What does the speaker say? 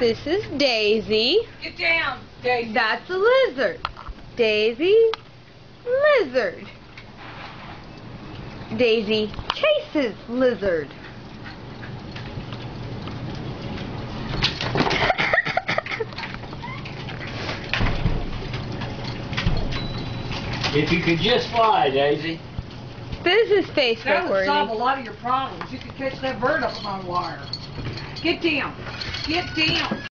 This is Daisy. Get down, Daisy. That's a lizard. Daisy, lizard. Daisy chases lizard. If you could just fly, Daisy. This is That Facebook would solve a lot of your problems. You could catch that bird up on my wire. Get down. Get down.